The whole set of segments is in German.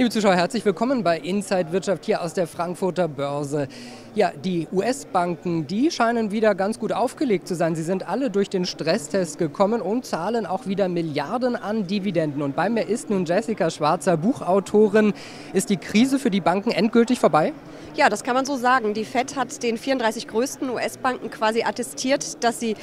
Liebe Zuschauer, herzlich willkommen bei Inside Wirtschaft hier aus der Frankfurter Börse. Ja, die US-Banken, die scheinen wieder ganz gut aufgelegt zu sein. Sie sind alle durch den Stresstest gekommen und zahlen auch wieder Milliarden an Dividenden. Und bei mir ist nun Jessica Schwarzer, Buchautorin. Ist die Krise für die Banken endgültig vorbei? Ja, das kann man so sagen. Die Fed hat den 34 größten US-Banken quasi attestiert, dass sie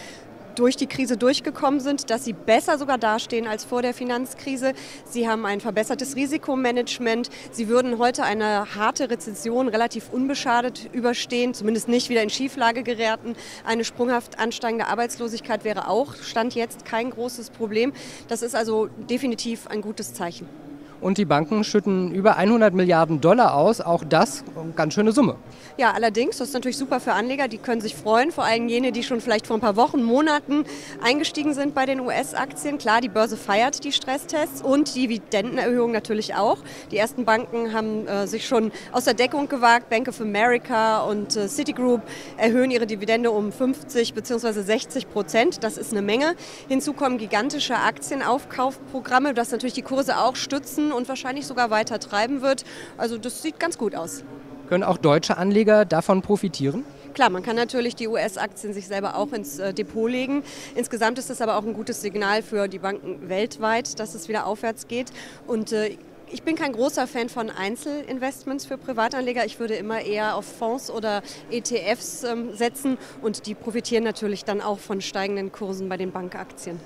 durch die Krise durchgekommen sind, dass sie besser sogar dastehen als vor der Finanzkrise. Sie haben ein verbessertes Risikomanagement. Sie würden heute eine harte Rezession relativ unbeschadet überstehen, zumindest nicht wieder in Schieflage geraten. Eine sprunghaft ansteigende Arbeitslosigkeit wäre auch, stand jetzt, kein großes Problem. Das ist also definitiv ein gutes Zeichen. Und die Banken schütten über 100 Milliarden Dollar aus. Auch das eine ganz schöne Summe. Ja, allerdings, das ist natürlich super für Anleger. Die können sich freuen, vor allem jene, die schon vielleicht vor ein paar Wochen, Monaten eingestiegen sind bei den US-Aktien. Klar, die Börse feiert die Stresstests und die Dividendenerhöhung natürlich auch. Die ersten Banken haben äh, sich schon aus der Deckung gewagt. Bank of America und äh, Citigroup erhöhen ihre Dividende um 50 bzw. 60 Prozent. Das ist eine Menge. Hinzu kommen gigantische Aktienaufkaufprogramme, das natürlich die Kurse auch stützen und wahrscheinlich sogar weiter treiben wird. Also das sieht ganz gut aus. Können auch deutsche Anleger davon profitieren? Klar, man kann natürlich die US-Aktien sich selber auch ins äh, Depot legen. Insgesamt ist das aber auch ein gutes Signal für die Banken weltweit, dass es wieder aufwärts geht. Und äh, ich bin kein großer Fan von Einzelinvestments für Privatanleger. Ich würde immer eher auf Fonds oder ETFs ähm, setzen und die profitieren natürlich dann auch von steigenden Kursen bei den Bankaktien.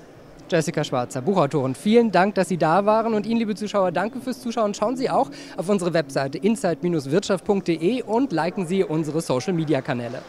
Jessica Schwarzer, Buchautorin. Vielen Dank, dass Sie da waren und Ihnen, liebe Zuschauer, danke fürs Zuschauen. Schauen Sie auch auf unsere Webseite insight-wirtschaft.de und liken Sie unsere Social-Media-Kanäle.